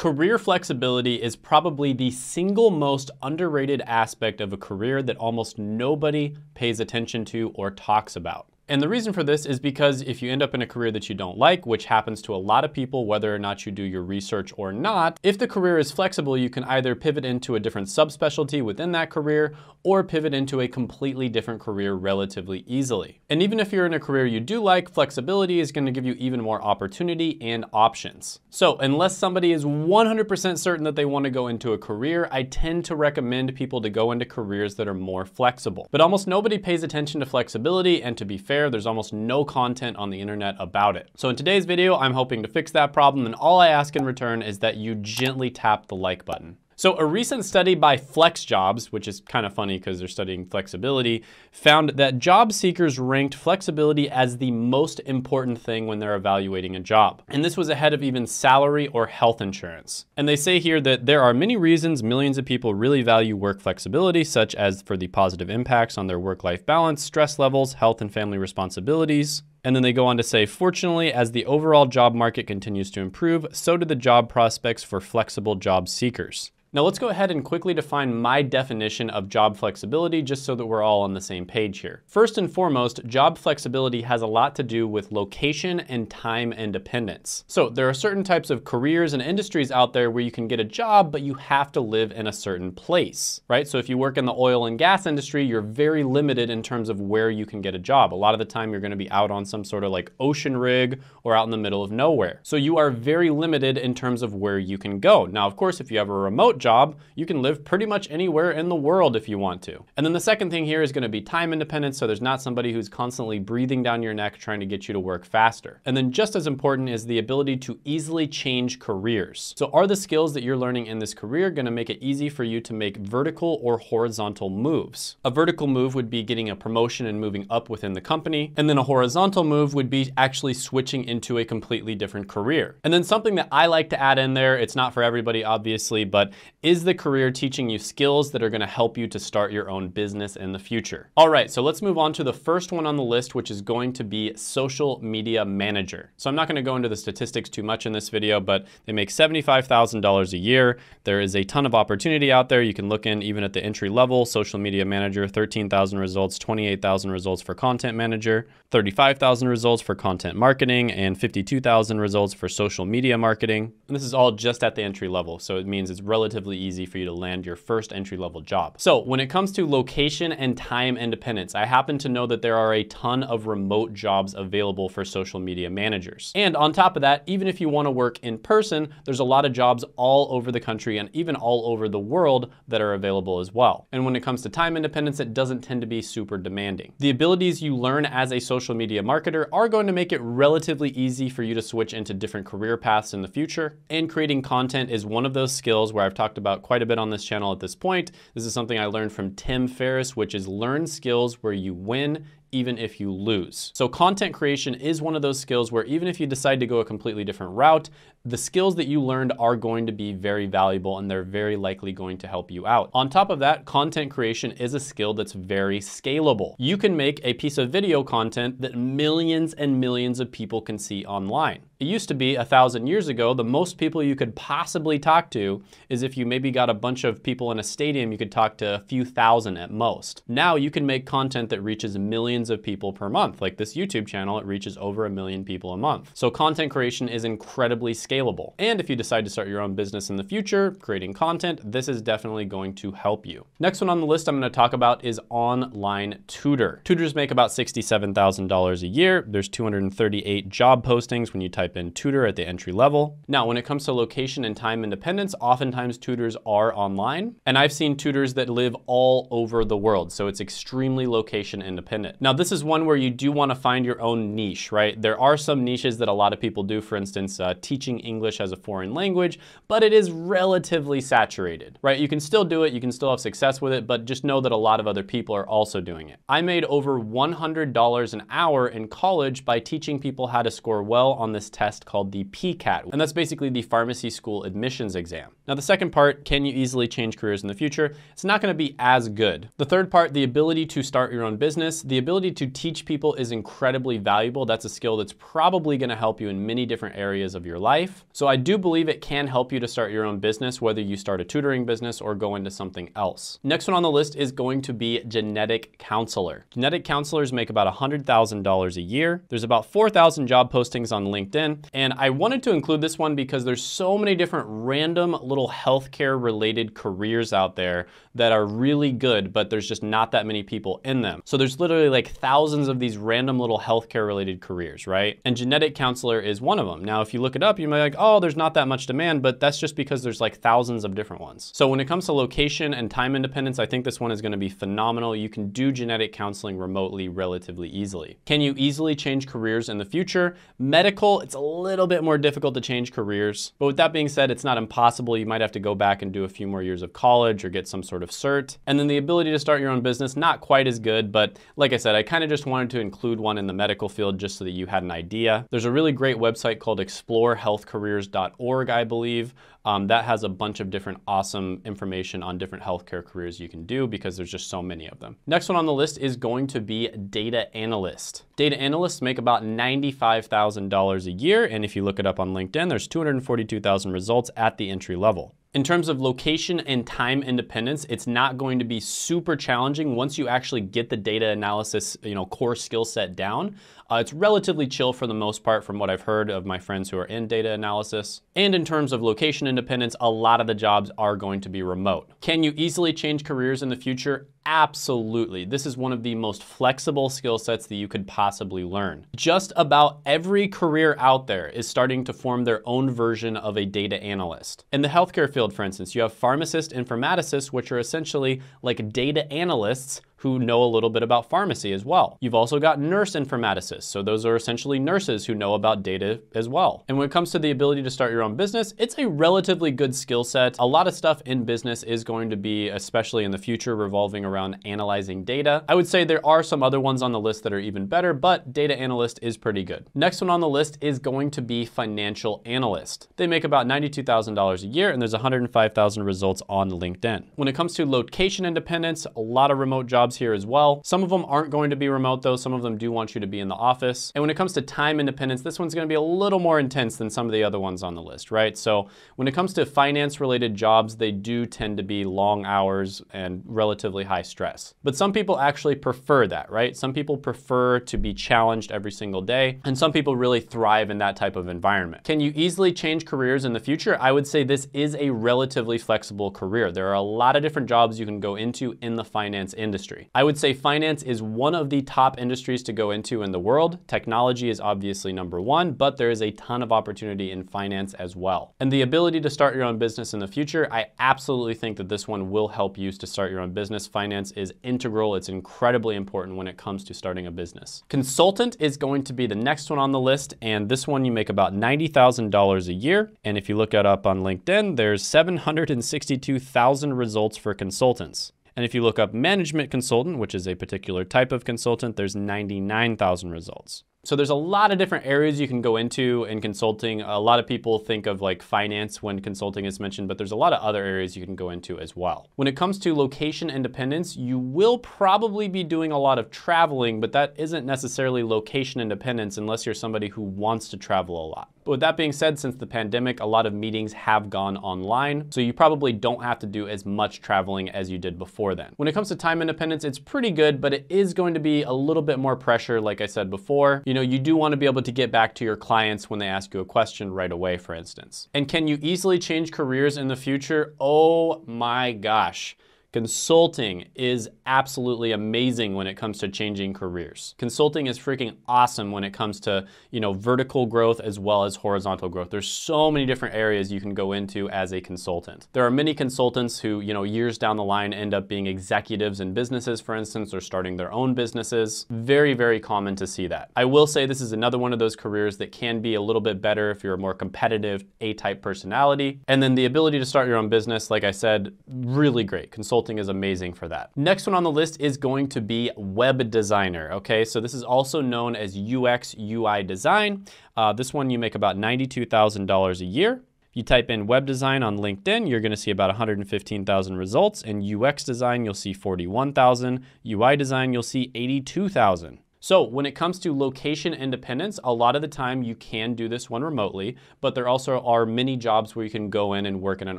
Career flexibility is probably the single most underrated aspect of a career that almost nobody pays attention to or talks about. And the reason for this is because if you end up in a career that you don't like, which happens to a lot of people, whether or not you do your research or not, if the career is flexible, you can either pivot into a different subspecialty within that career or pivot into a completely different career relatively easily. And even if you're in a career you do like, flexibility is gonna give you even more opportunity and options. So unless somebody is 100% certain that they wanna go into a career, I tend to recommend people to go into careers that are more flexible. But almost nobody pays attention to flexibility, and to be fair, there's almost no content on the internet about it. So in today's video, I'm hoping to fix that problem, and all I ask in return is that you gently tap the like button. So a recent study by FlexJobs, which is kind of funny because they're studying flexibility, found that job seekers ranked flexibility as the most important thing when they're evaluating a job. And this was ahead of even salary or health insurance. And they say here that there are many reasons millions of people really value work flexibility, such as for the positive impacts on their work-life balance, stress levels, health and family responsibilities, and then they go on to say, fortunately, as the overall job market continues to improve, so do the job prospects for flexible job seekers. Now let's go ahead and quickly define my definition of job flexibility just so that we're all on the same page here. First and foremost, job flexibility has a lot to do with location and time independence. So there are certain types of careers and industries out there where you can get a job, but you have to live in a certain place, right? So if you work in the oil and gas industry, you're very limited in terms of where you can get a job. A lot of the time you're gonna be out on some sort of like ocean rig or out in the middle of nowhere. So you are very limited in terms of where you can go. Now, of course, if you have a remote job, you can live pretty much anywhere in the world if you want to. And then the second thing here is gonna be time independence, so there's not somebody who's constantly breathing down your neck trying to get you to work faster. And then just as important is the ability to easily change careers. So are the skills that you're learning in this career gonna make it easy for you to make vertical or horizontal moves? A vertical move would be getting a promotion and moving up within the company, and then a horizontal move would be actually switching into a completely different career. And then something that I like to add in there, it's not for everybody obviously, but is the career teaching you skills that are gonna help you to start your own business in the future. All right, so let's move on to the first one on the list, which is going to be social media manager. So I'm not gonna go into the statistics too much in this video, but they make $75,000 a year. There is a ton of opportunity out there. You can look in even at the entry level, social media manager, 13,000 results, 28,000 results for content manager, 35,000 results for content marketing, and 52,000 results for social media marketing. And this is all just at the entry level. So it means it's relatively easy easy for you to land your first entry level job. So when it comes to location and time independence, I happen to know that there are a ton of remote jobs available for social media managers. And on top of that, even if you wanna work in person, there's a lot of jobs all over the country and even all over the world that are available as well. And when it comes to time independence, it doesn't tend to be super demanding. The abilities you learn as a social media marketer are going to make it relatively easy for you to switch into different career paths in the future. And creating content is one of those skills where I've talked about quite a bit on this channel at this point. This is something I learned from Tim Ferriss, which is learn skills where you win even if you lose. So content creation is one of those skills where even if you decide to go a completely different route, the skills that you learned are going to be very valuable and they're very likely going to help you out. On top of that, content creation is a skill that's very scalable. You can make a piece of video content that millions and millions of people can see online. It used to be a thousand years ago, the most people you could possibly talk to is if you maybe got a bunch of people in a stadium, you could talk to a few thousand at most. Now you can make content that reaches millions of people per month. Like this YouTube channel, it reaches over a million people a month. So content creation is incredibly scalable scalable. And if you decide to start your own business in the future, creating content, this is definitely going to help you. Next one on the list I'm gonna talk about is online tutor. Tutors make about $67,000 a year. There's 238 job postings when you type in tutor at the entry level. Now, when it comes to location and time independence, oftentimes tutors are online. And I've seen tutors that live all over the world. So it's extremely location independent. Now, this is one where you do wanna find your own niche, right? There are some niches that a lot of people do, for instance, uh, teaching English as a foreign language, but it is relatively saturated, right? You can still do it, you can still have success with it, but just know that a lot of other people are also doing it. I made over $100 an hour in college by teaching people how to score well on this test called the PCAT, and that's basically the pharmacy school admissions exam. Now the second part, can you easily change careers in the future? It's not gonna be as good. The third part, the ability to start your own business. The ability ability to teach people is incredibly valuable. That's a skill that's probably gonna help you in many different areas of your life. So I do believe it can help you to start your own business, whether you start a tutoring business or go into something else. Next one on the list is going to be genetic counselor. Genetic counselors make about $100,000 a year. There's about 4,000 job postings on LinkedIn. And I wanted to include this one because there's so many different random little healthcare related careers out there that are really good, but there's just not that many people in them. So there's literally like thousands of these random little healthcare related careers, right? And genetic counselor is one of them. Now, if you look it up, you might be like, oh, there's not that much demand, but that's just because there's like thousands of different ones. So when it comes to location and time independence, I think this one is gonna be phenomenal. You can do genetic counseling remotely relatively easily. Can you easily change careers in the future? Medical, it's a little bit more difficult to change careers. But with that being said, it's not impossible. You might have to go back and do a few more years of college or get some sort of cert. And then the ability to start your own business, not quite as good, but like I said, kind of just wanted to include one in the medical field just so that you had an idea. There's a really great website called explorehealthcareers.org, I believe. Um, that has a bunch of different awesome information on different healthcare careers you can do because there's just so many of them. Next one on the list is going to be data analyst. Data analysts make about $95,000 a year. And if you look it up on LinkedIn, there's 242,000 results at the entry level. In terms of location and time independence, it's not going to be super challenging once you actually get the data analysis, you know, core skill set down. Uh, it's relatively chill for the most part from what I've heard of my friends who are in data analysis. And in terms of location independence, a lot of the jobs are going to be remote. Can you easily change careers in the future? Absolutely. This is one of the most flexible skill sets that you could possibly learn. Just about every career out there is starting to form their own version of a data analyst. In the healthcare field, for instance, you have pharmacist informaticists, which are essentially like data analysts who know a little bit about pharmacy as well. You've also got nurse informaticists, so those are essentially nurses who know about data as well. And when it comes to the ability to start your own business, it's a relatively good skill set. A lot of stuff in business is going to be, especially in the future, revolving around analyzing data. I would say there are some other ones on the list that are even better, but data analyst is pretty good. Next one on the list is going to be financial analyst. They make about $92,000 a year and there's 105,000 results on LinkedIn. When it comes to location independence, a lot of remote jobs jobs here as well. Some of them aren't going to be remote though. Some of them do want you to be in the office. And when it comes to time independence, this one's gonna be a little more intense than some of the other ones on the list, right? So when it comes to finance related jobs, they do tend to be long hours and relatively high stress. But some people actually prefer that, right? Some people prefer to be challenged every single day. And some people really thrive in that type of environment. Can you easily change careers in the future? I would say this is a relatively flexible career. There are a lot of different jobs you can go into in the finance industry I would say finance is one of the top industries to go into in the world. Technology is obviously number one, but there is a ton of opportunity in finance as well. And the ability to start your own business in the future, I absolutely think that this one will help you to start your own business. Finance is integral. It's incredibly important when it comes to starting a business. Consultant is going to be the next one on the list. And this one you make about $90,000 a year. And if you look it up on LinkedIn, there's 762,000 results for consultants. And if you look up management consultant, which is a particular type of consultant, there's 99,000 results. So there's a lot of different areas you can go into in consulting. A lot of people think of like finance when consulting is mentioned, but there's a lot of other areas you can go into as well. When it comes to location independence, you will probably be doing a lot of traveling, but that isn't necessarily location independence unless you're somebody who wants to travel a lot. But with that being said, since the pandemic, a lot of meetings have gone online, so you probably don't have to do as much traveling as you did before then. When it comes to time independence, it's pretty good, but it is going to be a little bit more pressure, like I said before you know, you do want to be able to get back to your clients when they ask you a question right away, for instance. And can you easily change careers in the future? Oh my gosh. Consulting is absolutely amazing when it comes to changing careers. Consulting is freaking awesome when it comes to, you know, vertical growth as well as horizontal growth. There's so many different areas you can go into as a consultant. There are many consultants who, you know, years down the line end up being executives in businesses, for instance, or starting their own businesses. Very, very common to see that. I will say this is another one of those careers that can be a little bit better if you're a more competitive A-type personality. And then the ability to start your own business, like I said, really great. Consulting consulting is amazing for that. Next one on the list is going to be web designer, okay? So this is also known as UX UI design. Uh, this one you make about $92,000 a year. If you type in web design on LinkedIn, you're going to see about 115,000 results. In UX design, you'll see 41,000. UI design, you'll see 82,000. So when it comes to location independence, a lot of the time you can do this one remotely, but there also are many jobs where you can go in and work in an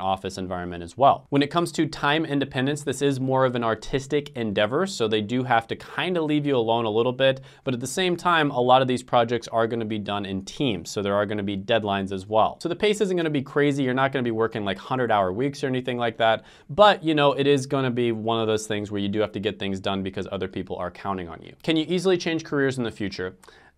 office environment as well. When it comes to time independence, this is more of an artistic endeavor, so they do have to kind of leave you alone a little bit, but at the same time, a lot of these projects are gonna be done in teams, so there are gonna be deadlines as well. So the pace isn't gonna be crazy, you're not gonna be working like 100 hour weeks or anything like that, but you know, it is gonna be one of those things where you do have to get things done because other people are counting on you. Can you easily change change careers in the future.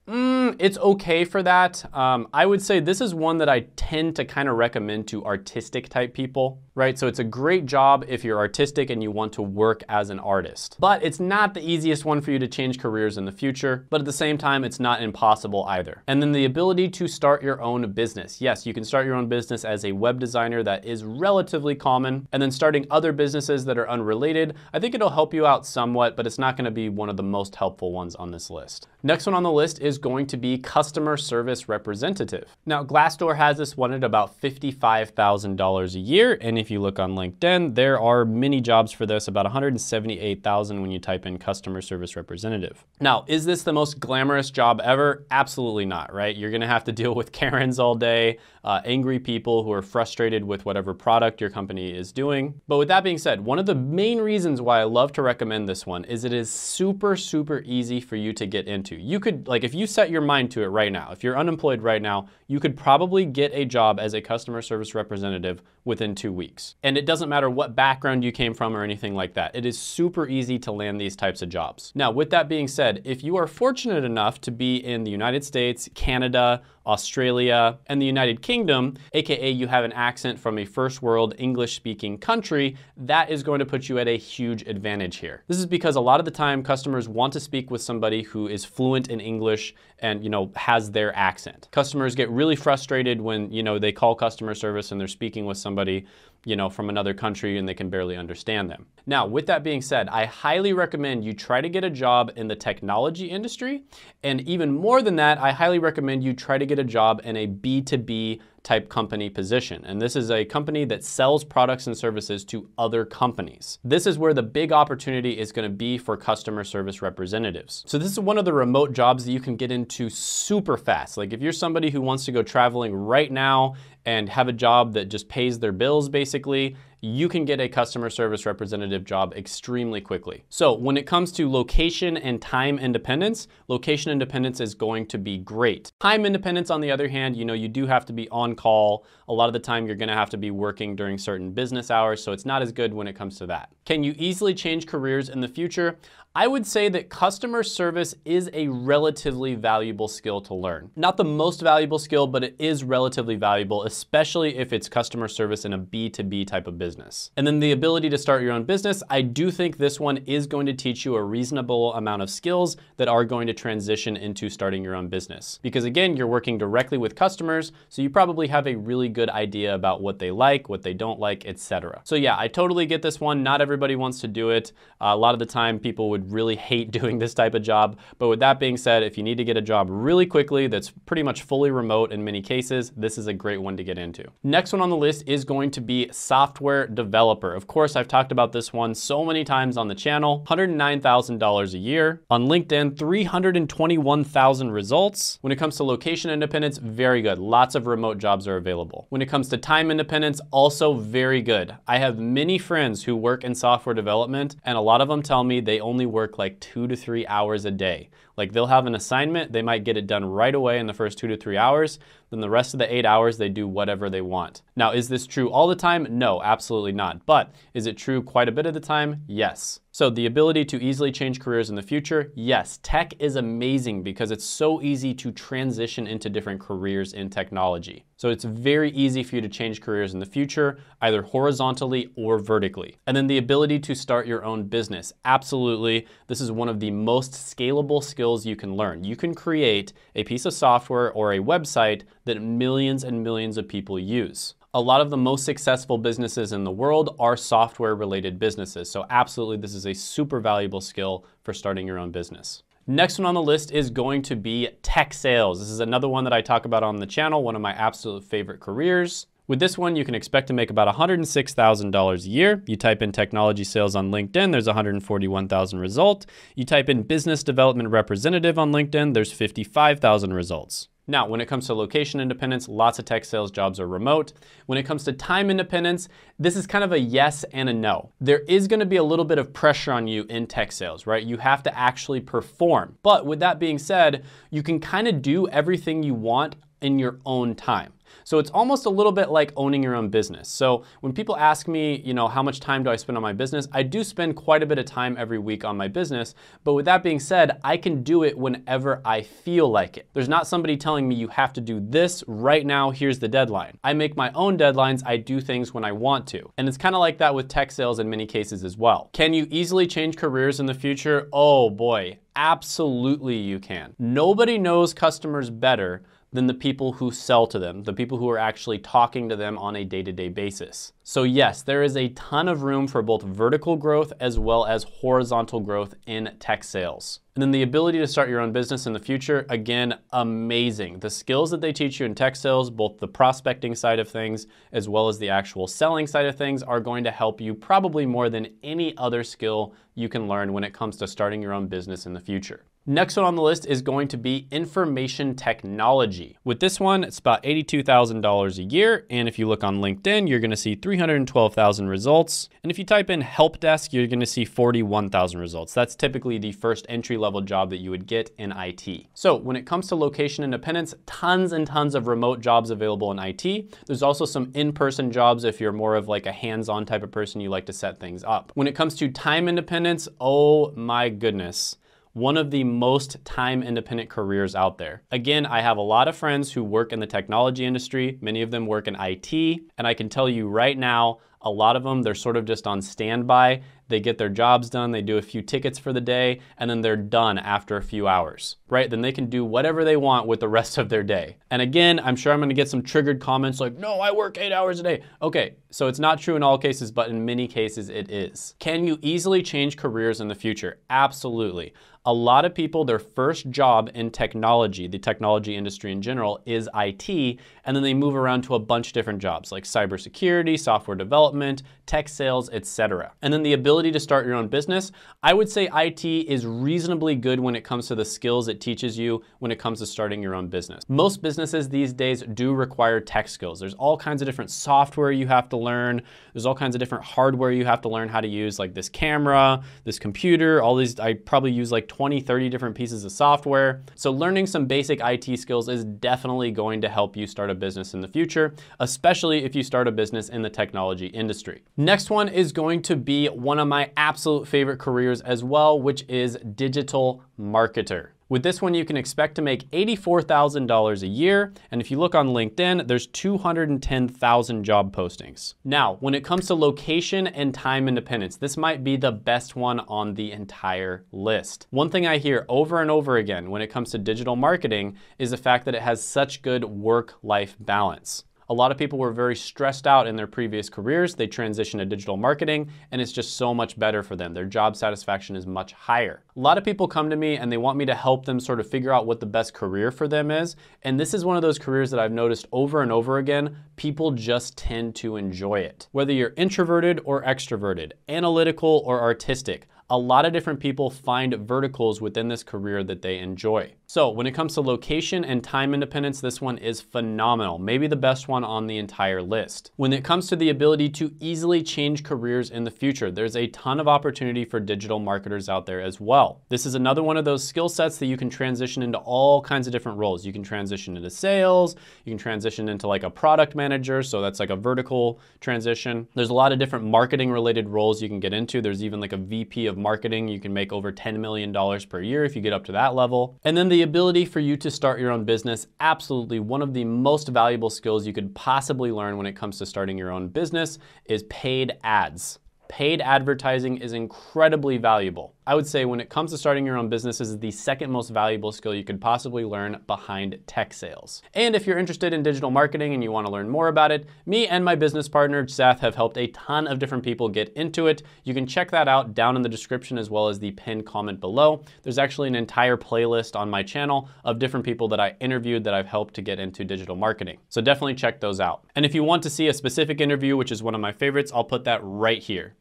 Mm, it's okay for that. Um, I would say this is one that I tend to kind of recommend to artistic type people, right? So it's a great job if you're artistic and you want to work as an artist. But it's not the easiest one for you to change careers in the future, but at the same time, it's not impossible either. And then the ability to start your own business. Yes, you can start your own business as a web designer that is relatively common. And then starting other businesses that are unrelated, I think it'll help you out somewhat, but it's not gonna be one of the most helpful ones on this list. Next one on the list is going to be customer service representative. Now, Glassdoor has this one at about $55,000 a year. And if you look on LinkedIn, there are many jobs for this, about 178,000 when you type in customer service representative. Now, is this the most glamorous job ever? Absolutely not, right? You're gonna have to deal with Karens all day, uh, angry people who are frustrated with whatever product your company is doing. But with that being said, one of the main reasons why I love to recommend this one is it is super, super easy for you to get into. You could, like, if you set your mind to it right now, if you're unemployed right now, you could probably get a job as a customer service representative within two weeks. And it doesn't matter what background you came from or anything like that. It is super easy to land these types of jobs. Now, with that being said, if you are fortunate enough to be in the United States, Canada, Australia, and the United Kingdom, AKA you have an accent from a first world English speaking country, that is going to put you at a huge advantage here. This is because a lot of the time customers want to speak with somebody who is fluent in English and you know has their accent. Customers get really frustrated when you know they call customer service and they're speaking with somebody you know, from another country and they can barely understand them. Now, with that being said, I highly recommend you try to get a job in the technology industry. And even more than that, I highly recommend you try to get a job in a B2B type company position. And this is a company that sells products and services to other companies. This is where the big opportunity is gonna be for customer service representatives. So this is one of the remote jobs that you can get into super fast. Like if you're somebody who wants to go traveling right now and have a job that just pays their bills basically, you can get a customer service representative job extremely quickly. So when it comes to location and time independence, location independence is going to be great. Time independence, on the other hand, you know, you do have to be on call. A lot of the time you're gonna have to be working during certain business hours, so it's not as good when it comes to that. Can you easily change careers in the future? I would say that customer service is a relatively valuable skill to learn. Not the most valuable skill, but it is relatively valuable, especially if it's customer service in a B2B type of business. And then the ability to start your own business, I do think this one is going to teach you a reasonable amount of skills that are going to transition into starting your own business. Because again, you're working directly with customers, so you probably have a really good idea about what they like, what they don't like, etc. So yeah, I totally get this one. Not everybody wants to do it. Uh, a lot of the time people would really hate doing this type of job. But with that being said, if you need to get a job really quickly that's pretty much fully remote in many cases, this is a great one to get into. Next one on the list is going to be software developer. Of course, I've talked about this one so many times on the channel, $109,000 a year. On LinkedIn, 321,000 results. When it comes to location independence, very good. Lots of remote jobs are available. When it comes to time independence, also very good. I have many friends who work in software development and a lot of them tell me they only work like two to three hours a day. Like they'll have an assignment, they might get it done right away in the first two to three hours, then the rest of the eight hours they do whatever they want. Now, is this true all the time? No, absolutely not. But is it true quite a bit of the time? Yes. So the ability to easily change careers in the future, yes, tech is amazing because it's so easy to transition into different careers in technology. So it's very easy for you to change careers in the future, either horizontally or vertically. And then the ability to start your own business. Absolutely, this is one of the most scalable skills you can learn. You can create a piece of software or a website that millions and millions of people use a lot of the most successful businesses in the world are software related businesses. So absolutely, this is a super valuable skill for starting your own business. Next one on the list is going to be tech sales. This is another one that I talk about on the channel, one of my absolute favorite careers. With this one, you can expect to make about $106,000 a year. You type in technology sales on LinkedIn, there's 141,000 result. You type in business development representative on LinkedIn, there's 55,000 results. Now, when it comes to location independence, lots of tech sales jobs are remote. When it comes to time independence, this is kind of a yes and a no. There is gonna be a little bit of pressure on you in tech sales, right? You have to actually perform. But with that being said, you can kind of do everything you want in your own time. So it's almost a little bit like owning your own business. So when people ask me, you know, how much time do I spend on my business? I do spend quite a bit of time every week on my business. But with that being said, I can do it whenever I feel like it. There's not somebody telling me you have to do this right now, here's the deadline. I make my own deadlines, I do things when I want to. And it's kind of like that with tech sales in many cases as well. Can you easily change careers in the future? Oh boy, absolutely you can. Nobody knows customers better than the people who sell to them, the people who are actually talking to them on a day-to-day basis. So yes, there is a ton of room for both vertical growth as well as horizontal growth in tech sales. And then the ability to start your own business in the future, again, amazing. The skills that they teach you in tech sales, both the prospecting side of things as well as the actual selling side of things are going to help you probably more than any other skill you can learn when it comes to starting your own business in the future. Next one on the list is going to be information technology. With this one, it's about $82,000 a year. And if you look on LinkedIn, you're gonna see 312,000 results. And if you type in help desk, you're gonna see 41,000 results. That's typically the first entry level job that you would get in IT. So when it comes to location independence, tons and tons of remote jobs available in IT. There's also some in-person jobs if you're more of like a hands-on type of person, you like to set things up. When it comes to time independence, oh my goodness one of the most time independent careers out there. Again, I have a lot of friends who work in the technology industry. Many of them work in IT. And I can tell you right now, a lot of them, they're sort of just on standby. They get their jobs done, they do a few tickets for the day, and then they're done after a few hours, right? Then they can do whatever they want with the rest of their day. And again, I'm sure I'm gonna get some triggered comments like, no, I work eight hours a day. Okay, so it's not true in all cases, but in many cases it is. Can you easily change careers in the future? Absolutely a lot of people, their first job in technology, the technology industry in general, is IT, and then they move around to a bunch of different jobs like cybersecurity, software development, tech sales, etc. And then the ability to start your own business, I would say IT is reasonably good when it comes to the skills it teaches you when it comes to starting your own business. Most businesses these days do require tech skills. There's all kinds of different software you have to learn. There's all kinds of different hardware you have to learn how to use, like this camera, this computer, all these, I probably use like 20, 30 different pieces of software. So learning some basic IT skills is definitely going to help you start a business in the future, especially if you start a business in the technology industry. Next one is going to be one of my absolute favorite careers as well, which is digital marketer. With this one, you can expect to make $84,000 a year. And if you look on LinkedIn, there's 210,000 job postings. Now, when it comes to location and time independence, this might be the best one on the entire list. One thing I hear over and over again when it comes to digital marketing is the fact that it has such good work-life balance. A lot of people were very stressed out in their previous careers. They transitioned to digital marketing and it's just so much better for them. Their job satisfaction is much higher. A lot of people come to me and they want me to help them sort of figure out what the best career for them is. And this is one of those careers that I've noticed over and over again, people just tend to enjoy it. Whether you're introverted or extroverted, analytical or artistic, a lot of different people find verticals within this career that they enjoy. So when it comes to location and time independence, this one is phenomenal, maybe the best one on the entire list. When it comes to the ability to easily change careers in the future, there's a ton of opportunity for digital marketers out there as well. This is another one of those skill sets that you can transition into all kinds of different roles. You can transition into sales, you can transition into like a product manager, so that's like a vertical transition. There's a lot of different marketing related roles you can get into. There's even like a VP of marketing, you can make over $10 million per year if you get up to that level. And then the ability for you to start your own business, absolutely one of the most valuable skills you could possibly learn when it comes to starting your own business is paid ads. Paid advertising is incredibly valuable. I would say when it comes to starting your own business, this is the second most valuable skill you could possibly learn behind tech sales. And if you're interested in digital marketing and you want to learn more about it, me and my business partner, Seth, have helped a ton of different people get into it. You can check that out down in the description as well as the pinned comment below. There's actually an entire playlist on my channel of different people that I interviewed that I've helped to get into digital marketing. So definitely check those out. And if you want to see a specific interview, which is one of my favorites, I'll put that right here.